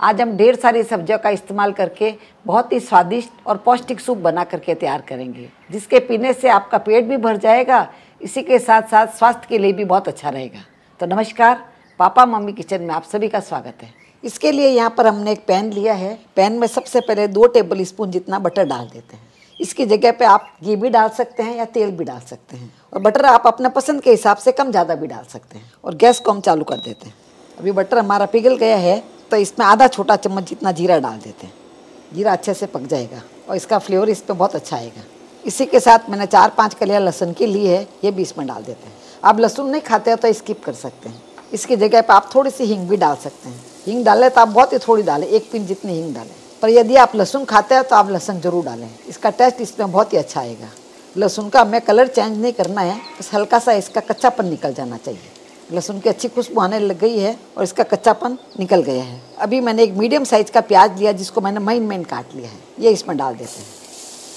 आज हम ढेर सारी सब्जियों का इस्तेमाल करके बहुत ही स्वादिष्ट और पौष्टिक सूप बना करके तैयार करेंगे, जिसके पीने से आपका पेट भी भर जाएगा, इसी के साथ साथ स्वास्थ्य के लिए भी बहुत अच्छा रहेगा। तो नमस्कार, पापा मम्मी किचन में आप सभी का स्वागत है। इसके लिए यहाँ पर हमने एक पैन लिया है। पैन में सबसे पहले दो टेबल स्पून जितना बटर डाल देते हैं। इसकी जगह पे आप घी भी डाल सकते हैं या तेल भी डाल सकते हैं। और बटर आप अपने पसंद के हिसाब से कम ज़्यादा भी डाल सकते हैं। और गैस को हम चालू कर देते हैं। अभी बटर हमारा पिघल गया है। तो इसमें आधा छोटा चम्मच जितना जीरा डाल देते हैं। जीरा अच्छे से पक जाएगा और इसका फ्लेवर इस पर बहुत अच्छा आएगा। इसी के साथ मैंने चार पाँच कलियाँ लहसुन की ली है, ये भी इसमें डाल देते हैं। आप लहसुन नहीं खाते हो तो स्किप कर सकते हैं। इसकी जगह पर आप थोड़ी सी हींग भी डाल सकते हैं। हींग डालें तो आप बहुत ही थोड़ी डालें, एक पिन जितनी हींग डालें। पर यदि आप लहसुन खाते हैं तो आप लहसुन ज़रूर डालें। इसका टेस्ट इसमें बहुत ही अच्छा आएगा। लहसुन का हमें कलर चेंज नहीं करना है, बस हल्का सा इसका कच्चापन निकल जाना चाहिए। लहसुन की अच्छी खुशबू आने लग गई है और इसका कच्चापन निकल गया है। अभी मैंने एक मीडियम साइज़ का प्याज लिया जिसको मैंने महीन महीन काट लिया है। ये इसमें डाल देते हैं।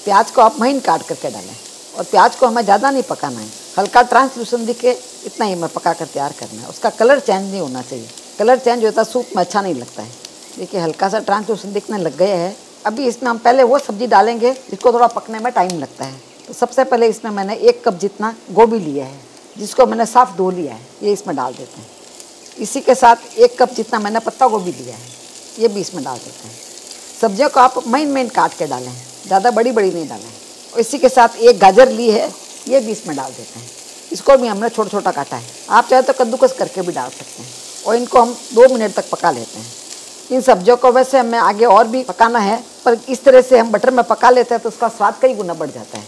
प्याज को आप महीन काट करके डालें और प्याज को हमें ज़्यादा नहीं पकाना है। हल्का ट्रांसलूसन दिखे, इतना ही हमें पका कर तैयार करना है। उसका कलर चेंज नहीं होना चाहिए। कलर चेंज होता सूप में अच्छा नहीं लगता है। देखिए, हल्का सा ट्रांसलूसन दिखने लग गया है। अभी इसमें हम पहले वो सब्ज़ी डालेंगे जिसको थोड़ा पकने में टाइम लगता है। तो सबसे पहले इसमें मैंने एक कप जितना गोभी लिया है। जिसको मैंने साफ़ धो लिया है, ये इसमें डाल देते हैं। इसी के साथ एक कप जितना मैंने पत्ता गोभी लिया है, ये भी इसमें डाल देते हैं। सब्जियों को आप महीन महीन काट के डालें, ज़्यादा बड़ी बड़ी नहीं डालें। और इसी के साथ एक गाजर ली है, ये भी इसमें डाल देते हैं। इसको भी हमने छोटा छोटा काटा है। आप चाहे तो कद्दूकस करके भी डाल सकते हैं। और इनको हम दो मिनट तक पका लेते हैं। इन सब्जियों को वैसे हमें आगे और भी पकाना है, पर इस तरह से हम बटर में पका लेते हैं तो उसका स्वाद कई गुना बढ़ जाता है।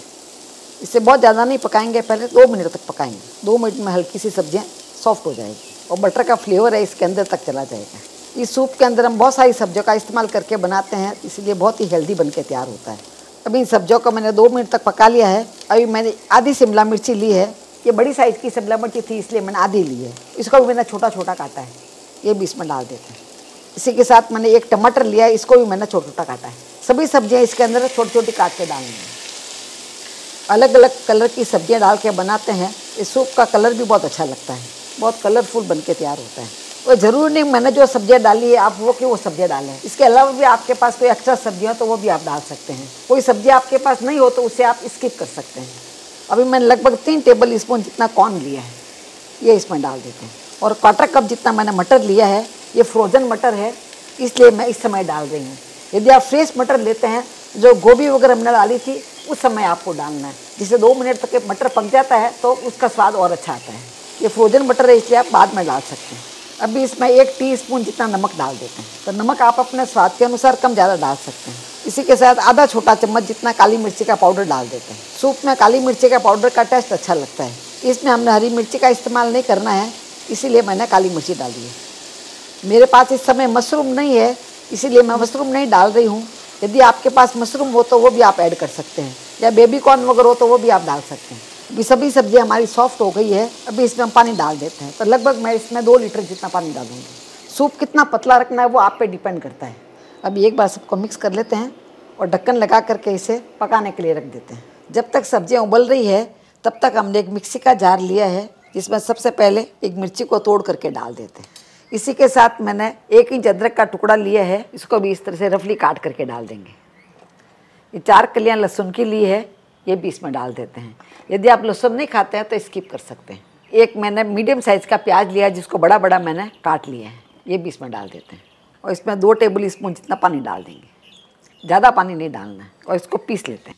इसे बहुत ज़्यादा नहीं पकाएँगे, पहले दो मिनट तक पकाएँगे। दो मिनट में हल्की सी सब्ज़ियाँ सॉफ्ट हो जाएगी और बटर का फ्लेवर है, इसके अंदर तक चला जाएगा। इस सूप के अंदर हम बहुत सारी सब्जियों का इस्तेमाल करके बनाते हैं, इसलिए बहुत ही हेल्दी बन के तैयार होता है। अभी इन सब्जियों को मैंने दो मिनट तक पका लिया है। अभी मैंने आधी शिमला मिर्ची ली है। ये बड़ी साइज़ की शिमला मिर्ची थी, इसलिए मैंने आधी ली है। इसको भी मैंने छोटा छोटा काटा है। ये भी इसमें डाल देते हैं। इसी के साथ मैंने एक टमाटर लिया है, इसको भी मैंने छोटा छोटा काटा है। सभी सब्ज़ियाँ इसके अंदर छोटी छोटी काट के डालनी है। अलग अलग कलर की सब्ज़ियाँ डाल के बनाते हैं। इस सूप का कलर भी बहुत अच्छा लगता है। बहुत कलरफुल बन के तैयार होता है। और ज़रूर नहीं, मैंने जो सब्ज़ियाँ डाली है, आप वो कि वो सब्ज़ियाँ डालें? इसके अलावा भी आपके पास कोई एक्स्ट्रा सब्ज़ियाँ हो तो वो भी आप डाल सकते हैं। कोई सब्ज़ी आपके पास नहीं हो तो उसे आप स्किप कर सकते हैं। अभी मैंने लगभग तीन टेबल स्पून जितना कॉर्न लिया है, ये इसमें डाल देते हैं। और क्वार्टर कप जितना मैंने मटर लिया है, ये फ्रोज़न मटर है, इसलिए मैं इस समय डाल रही हूँ। यदि आप फ्रेश मटर लेते हैं, जो गोभी वगैरह हमने डाली थी उस समय आपको डालना है। जिससे दो मिनट तक मटर पक जाता है तो उसका स्वाद और अच्छा आता है। ये फ्रोजन मटर है, इसलिए आप बाद में डाल सकते हैं। अभी इसमें एक टीस्पून जितना नमक डाल देते हैं। तो नमक आप अपने स्वाद के अनुसार कम ज़्यादा डाल सकते हैं। इसी के साथ आधा छोटा चम्मच जितना काली मिर्ची का पाउडर डाल देते हैं। सूप में काली मिर्ची का पाउडर का टेस्ट अच्छा लगता है। इसमें हमने हरी मिर्ची का इस्तेमाल नहीं करना है, इसीलिए मैंने काली मिर्ची डाली है। मेरे पास इस समय मशरूम नहीं है, इसीलिए मैं मशरूम नहीं डाल रही हूँ। यदि आपके पास मशरूम हो तो वो भी आप ऐड कर सकते हैं। या बेबी कॉर्न वगैरह हो तो वो भी आप डाल सकते हैं। अभी सभी सब्ज़ी हमारी सॉफ्ट हो गई है, अभी इसमें हम पानी डाल देते हैं। तो लगभग मैं इसमें दो लीटर जितना पानी डालूँगी। सूप कितना पतला रखना है वो आप पे डिपेंड करता है। अभी एक बार सबको मिक्स कर लेते हैं और ढक्कन लगा करके इसे पकाने के लिए रख देते हैं। जब तक सब्ज़ियाँ उबल रही है, तब तक हमने एक मिक्सी का जार लिया है, जिसमें सबसे पहले एक मिर्ची को तोड़ करके डाल देते हैं। इसी के साथ मैंने एक इंच अदरक का टुकड़ा लिया है, इसको भी इस तरह से रफली काट करके डाल देंगे। ये चार कलियाँ लहसुन की ली है, ये भी इसमें डाल देते हैं। यदि आप लहसुन नहीं खाते हैं तो स्किप कर सकते हैं। एक मैंने मीडियम साइज़ का प्याज लिया जिसको बड़ा बड़ा मैंने काट लिया है, ये भी इसमें डाल देते हैं। और इसमें दो टेबल स्पून जितना पानी डाल देंगे। ज़्यादा पानी नहीं डालना है, और इसको पीस लेते हैं।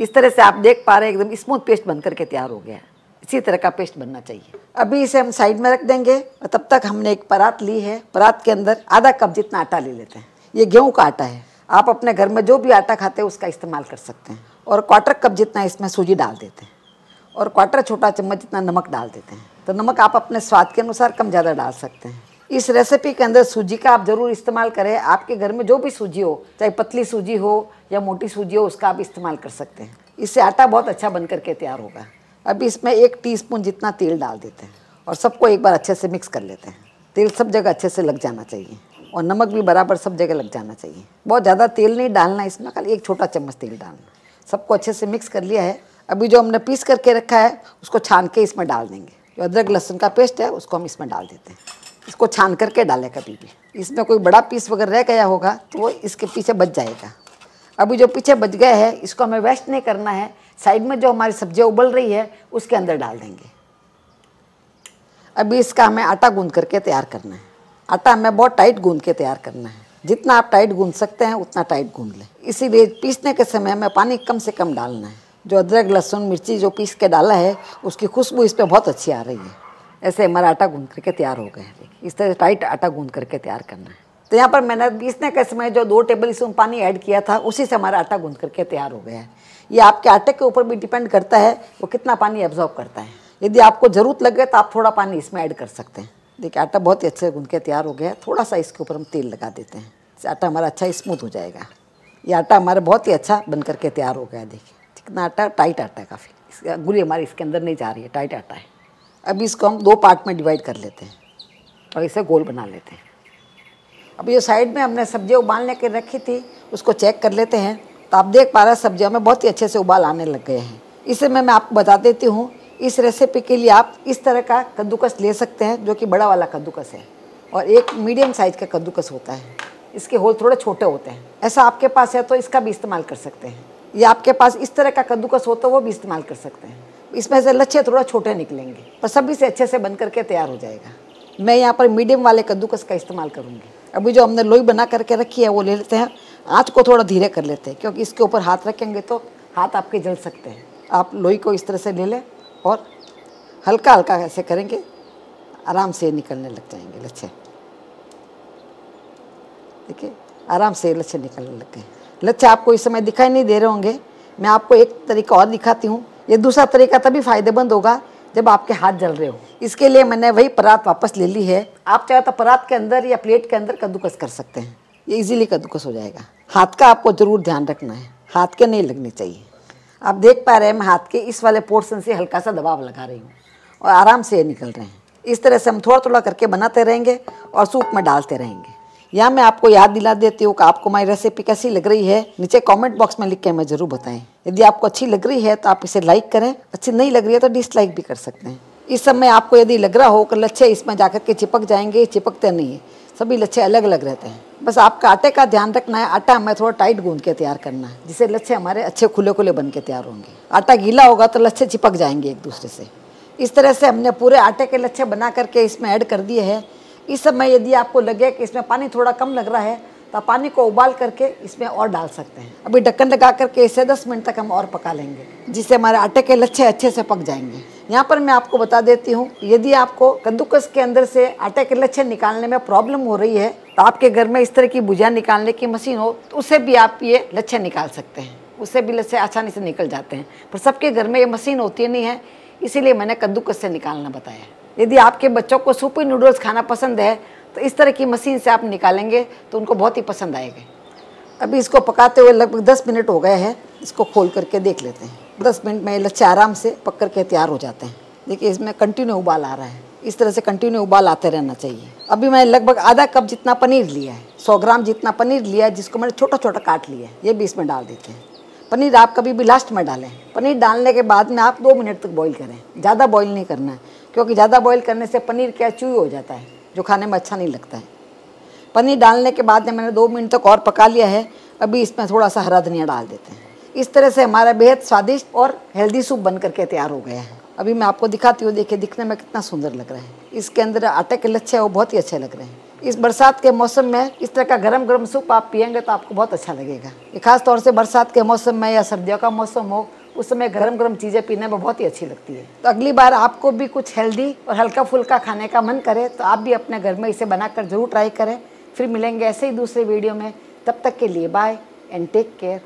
इस तरह से आप देख पा रहे हैं, एकदम स्मूथ पेस्ट बन करके तैयार हो गया है। इसी तरह का पेस्ट बनना चाहिए। अभी इसे हम साइड में रख देंगे और तब तक हमने एक परात ली है। परात के अंदर आधा कप जितना आटा ले लेते हैं। ये गेहूँ का आटा है। आप अपने घर में जो भी आटा खाते हैं उसका इस्तेमाल कर सकते हैं। और क्वार्टर कप जितना इसमें सूजी डाल देते हैं। और क्वार्टर छोटा चम्मच जितना नमक डाल देते हैं। तो नमक आप अपने स्वाद के अनुसार कम ज़्यादा डाल सकते हैं। इस रेसिपी के अंदर सूजी का आप ज़रूर इस्तेमाल करें। आपके घर में जो भी सूजी हो, चाहे पतली सूजी हो या मोटी सूजी हो, उसका आप इस्तेमाल कर सकते हैं। इससे आटा बहुत अच्छा बन करके तैयार होगा। अभी इसमें एक टीस्पून जितना तेल डाल देते हैं और सबको एक बार अच्छे से मिक्स कर लेते हैं। तेल सब जगह अच्छे से लग जाना चाहिए और नमक भी बराबर सब जगह लग जाना चाहिए। बहुत ज़्यादा तेल नहीं डालना इसमें, खाली एक छोटा चम्मच तेल डालना सबको अच्छे से मिक्स कर लिया है। अभी जो हमने पीस करके रखा है, उसको छान के इसमें डाल देंगे। जो अदरक लहसुन का पेस्ट है, उसको हम इसमें डाल देते हैं। इसको छान करके डालें कभी भी। इसमें कोई बड़ा पीस वगैरह रह गया होगा तो वो इसके पीछे बच जाएगा। अभी जो पीछे बच गए हैं, इसको हमें वेस्ट नहीं करना है। साइड में जो हमारी सब्ज़ियाँ उबल रही है, उसके अंदर डाल देंगे। अभी इसका हमें आटा गूंद करके तैयार करना है। आटा हमें बहुत टाइट गूंद के तैयार करना है। जितना आप टाइट गूंद सकते हैं, उतना टाइट गूंद लें। इसीलिए पीसने के समय हमें पानी कम से कम डालना है। जो अदरक, लहसुन, मिर्ची जो पीस के डाला है, उसकी खुशबू इस पर बहुत अच्छी आ रही है। ऐसे हमारा आटा गूंद करके तैयार हो गया है। इस तरह टाइट आटा गूंद करके तैयार करना है। तो यहाँ पर मैंने पीसने के समय जो दो टेबल स्पून पानी ऐड किया था, उसी से हमारा आटा गूंद करके तैयार हो गया है। ये आपके आटे के ऊपर भी डिपेंड करता है, वो कितना पानी एब्जॉर्ब करता है। यदि आपको ज़रूरत लगे तो आप थोड़ा पानी इसमें ऐड कर सकते हैं। देखिए, आटा बहुत ही अच्छे गूंद के तैयार हो गया है। थोड़ा सा इसके ऊपर हम तेल लगा देते हैं आटा हमारा अच्छा स्मूथ हो जाएगा। ये आटा हमारा बहुत ही अच्छा बन करके तैयार हो गया है, देखिए। कितना आटा टाइट आटा है काफ़ी। अंगुली हमारी इसके अंदर नहीं जा रही है टाइट आटा है। अभी इसको हम दो पार्ट में डिवाइड कर लेते हैं और इसे गोल बना लेते हैं। अब ये साइड में हमने सब्ज़ियाँ उबालने के रखी थी, उसको चेक कर लेते हैं। तो आप देख पा रहे हैं सब्जियों में बहुत ही अच्छे से उबाल आने लग गए हैं। इसे मैं मैं आपको बता देती हूँ, इस रेसिपी के लिए आप इस तरह का कद्दूकस ले सकते हैं, जो कि बड़ा वाला कद्दूकस है। और एक मीडियम साइज़ का कद्दूकस होता है। इसके होल थोड़े छोटे होते हैं। ऐसा आपके पास है तो इसका भी इस्तेमाल कर सकते हैं। या आपके पास इस तरह का कद्दूकस हो तो वो भी इस्तेमाल कर सकते हैं। इसमें से लच्छे थोड़ा छोटे निकलेंगे। पर सभी से अच्छे से बन करके तैयार हो जाएगा। मैं यहाँ पर मीडियम वाले कद्दूकस का इस्तेमाल करूँगी। अभी जो हमने लोई बना करके रखी है, वो ले लेते हैं। आँच को थोड़ा धीरे कर लेते हैं, क्योंकि इसके ऊपर हाथ रखेंगे तो हाथ आपके जल सकते हैं। आप लोई को इस तरह से ले लें और हल्का हल्का ऐसे करेंगे, आराम से निकलने लग जाएँगे लच्छे। देखिए, आराम से लच्छे निकलने लग गए। लच्छे, आपको इस समय दिखाई नहीं दे रहे होंगे। मैं आपको एक तरीका और दिखाती हूँ। ये दूसरा तरीका तभी फ़ायदेमंद होगा जब आपके हाथ जल रहे हो। इसके लिए मैंने वही परात वापस ले ली है। आप चाहे तो परात के अंदर या प्लेट के अंदर कद्दूकस कर सकते हैं। ये इजीली कद्दूकस हो जाएगा। हाथ का आपको ज़रूर ध्यान रखना है। हाथ के नहीं लगने चाहिए। आप देख पा रहे हैं मैं हाथ के इस वाले पोर्शन से हल्का सा दबाव लगा रही हूँ और आराम से ये निकल रहे हैं। इस तरह से हम थोड़ा थोड़ा करके बनाते रहेंगे और सूप में डालते रहेंगे। यहाँ मैं आपको याद दिला देती हूँ कि आपको हमारी रेसिपी कैसी लग रही है। नीचे कमेंट बॉक्स में लिख के हमें ज़रूर बताएँ। यदि आपको अच्छी लग रही है तो आप इसे लाइक करें। अच्छी नहीं लग रही है तो डिसलाइक भी कर सकते हैं। इस समय आपको यदि लग रहा हो कि लच्छे इसमें जाकर के चिपक जाएँगे, चिपकते नहीं है। सभी लच्छे अलग अलग रहते हैं। बस आपका आटे का ध्यान रखना है। आटा हमें थोड़ा टाइट गूंद के तैयार करना है, जिससे लच्छे हमारे अच्छे खुले खुले बन के तैयार होंगे। आटा गीला होगा तो लच्छे चिपक जाएँगे एक दूसरे से। इस तरह से हमने पूरे आटे के लच्छे बना करके इसमें ऐड कर दिए हैं। इस समय यदि आपको लगे कि इसमें पानी थोड़ा कम लग रहा है तो पानी को उबाल करके इसमें और डाल सकते हैं। अभी ढक्कन लगा करके इसे 10 मिनट तक हम और पका लेंगे, जिससे हमारे आटे के लच्छे अच्छे से पक जाएँगे। यहाँ पर मैं आपको बता देती हूँ, यदि आपको कद्दूकस के अंदर से आटे के लच्छे निकालने में प्रॉब्लम हो रही है तो आपके घर में इस तरह की भुजिया निकालने की मशीन हो तो उससे भी आप ये लच्छे निकाल सकते हैं। उससे भी लच्छे आसानी से निकल जाते हैं। पर सबके घर में ये मशीन होती नहीं है, इसीलिए मैंने कद्दूकस से निकालना बताया। यदि आपके बच्चों को सूपी नूडल्स खाना पसंद है तो इस तरह की मशीन से आप निकालेंगे तो उनको बहुत ही पसंद आएगा। अभी इसको पकाते हुए लगभग दस मिनट हो गए हैं, इसको खोल करके देख लेते हैं। दस मिनट में लच्छे आराम से पक करके तैयार हो जाते हैं। देखिए, इसमें कंटिन्यू उबाल आ रहा है। इस तरह से कंटिन्यू उबाल आते रहना चाहिए। अभी मैं लगभग आधा कप जितना पनीर लिया है, सौ ग्राम जितना पनीर लिया है, जिसको मैंने छोटा छोटा काट लिया है, ये भी इसमें डाल देते हैं। पनीर आप कभी भी लास्ट में डालें। पनीर डालने के बाद में आप दो मिनट तक बॉईल करें। ज़्यादा बॉईल नहीं करना है। क्योंकि ज़्यादा बॉईल करने से पनीर क्या चूई हो जाता है, जो खाने में अच्छा नहीं लगता है। पनीर डालने के बाद में मैंने दो मिनट तक और पका लिया है, अभी इसमें थोड़ा सा हरा धनिया डाल देते हैं। इस तरह से हमारा बेहद स्वादिष्ट और हेल्दी सूप बन करके तैयार हो गया है। अभी मैं आपको दिखाती हूँ, देखिए दिखने में कितना सुंदर लग रहा है। इसके अंदर आटे के लच्छे वो बहुत ही अच्छे लग रहे हैं। इस बरसात के मौसम में इस तरह का गरम गरम सूप आप पियेंगे तो आपको बहुत अच्छा लगेगा। खास तौर से बरसात के मौसम में या सर्दियों का मौसम हो उस समय गर्म गर्म चीज़ें पीने में बहुत ही अच्छी लगती है। तो अगली बार आपको भी कुछ हेल्दी और हल्का फुल्का खाने का मन करे तो आप भी अपने घर में इसे बनाकर ज़रूर ट्राई करें। फिर मिलेंगे ऐसे ही दूसरे वीडियो में। तब तक के लिए बाय एंड टेक केयर